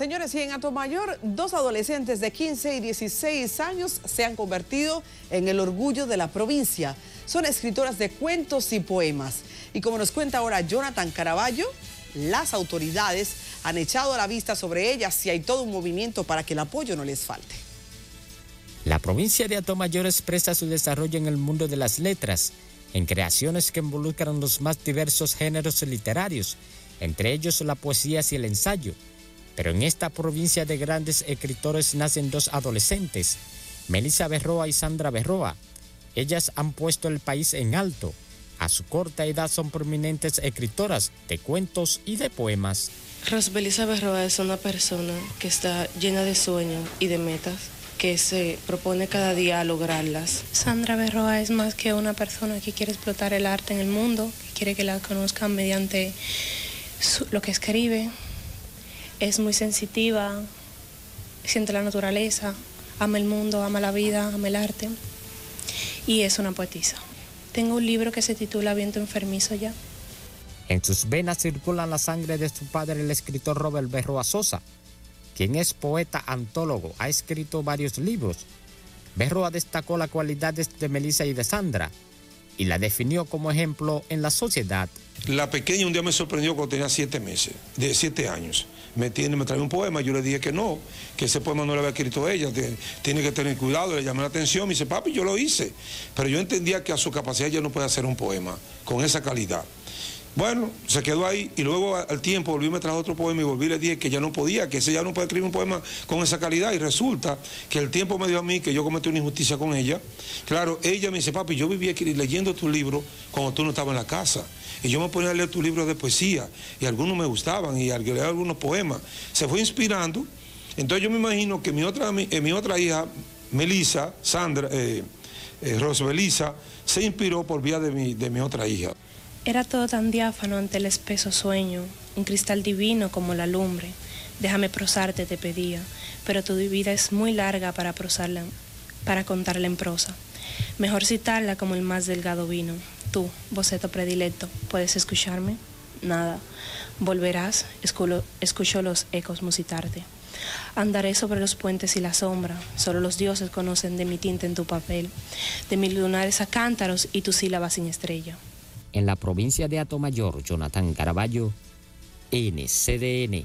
Señores, y en Atomayor, dos adolescentes de 15 y 16 años se han convertido en el orgullo de la provincia. Son escritoras de cuentos y poemas. Y como nos cuenta ahora Jonathan Caraballo, las autoridades han echado la vista sobre ellas y hay todo un movimiento para que el apoyo no les falte. La provincia de Atomayor expresa su desarrollo en el mundo de las letras, en creaciones que involucran los más diversos géneros literarios, entre ellos la poesía y el ensayo. Pero en esta provincia de grandes escritores nacen dos adolescentes, Melissa Berroa y Sandra Berroa. Ellas han puesto el país en alto. A su corta edad son prominentes escritoras de cuentos y de poemas. Rosbelisa Berroa es una persona que está llena de sueños y de metas que se propone cada día lograrlas. Sandra Berroa es más que una persona que quiere explotar el arte en el mundo, que quiere que la conozcan mediante lo que escribe. Es muy sensitiva, siente la naturaleza, ama el mundo, ama la vida, ama el arte y es una poetisa. Tengo un libro que se titula Viento enfermizo ya. En sus venas circula la sangre de su padre, el escritor Robert Berroa Sosa, quien es poeta antólogo, ha escrito varios libros. Berroa destacó las cualidades de Melissa y de Sandra y la definió como ejemplo en la sociedad. La pequeña un día me sorprendió cuando tenía siete meses, de siete años. Me, tiene, me trae un poema, yo le dije que no, que ese poema no lo había escrito ella, tiene que tener cuidado, le llamé la atención, me dice, papi, yo lo hice. Pero yo entendía que a su capacidad ella no puede hacer un poema con esa calidad. Bueno, se quedó ahí y luego al tiempo volví me trajo otro poema y volví dije que ya no podía, que ese ya no puede escribir un poema con esa calidad y resulta que el tiempo me dio a mí que yo cometí una injusticia con ella. Claro, ella me dice, papi, yo vivía leyendo tu libro cuando tú no estabas en la casa y yo me ponía a leer tus libros de poesía y algunos me gustaban y leer algunos poemas. Se fue inspirando, entonces yo me imagino que mi otra, mi, eh, otra hija, Melissa, Sandra, eh, eh se inspiró por vía de mi, de mi otra hija. Era todo tan diáfano ante el espeso sueño, un cristal divino como la lumbre. Déjame prosarte, te pedía, pero tu vida es muy larga para prosarla, para contarla en prosa. Mejor citarla como el más delgado vino. Tú, boceto predilecto, ¿puedes escucharme? Nada. Volverás, escucho los ecos musitarte. Andaré sobre los puentes y la sombra, solo los dioses conocen de mi tinta en tu papel, de mis lunares a cántaros y tu sílaba sin estrella en la provincia de Atomayor, Jonathan Caraballo, NCDN.